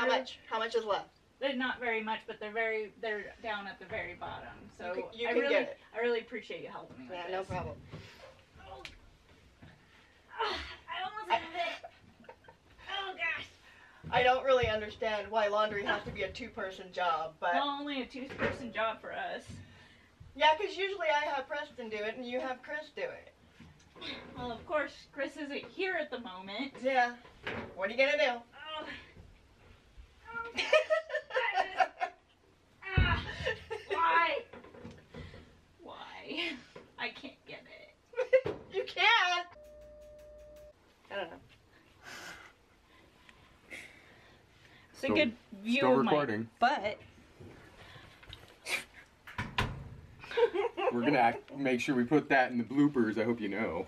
How much? How much is left? They're not very much, but they're very they're down at the very bottom. So You can- you I really get it. I really appreciate you helping me with Yeah, no problem. Oh. I almost have it. Oh gosh. I don't really understand why laundry has to be a two-person job, but Not only a two-person job for us. yeah, because usually I have Preston do it and you have Chris do it. Well, of course, Chris isn't here at the moment. Yeah. What are you gonna do? Oh. Oh, ah, why? Why? I can't get it. you can't. I don't know. It's a good view still of recording. my butt. We're gonna act, make sure we put that in the bloopers. I hope you know.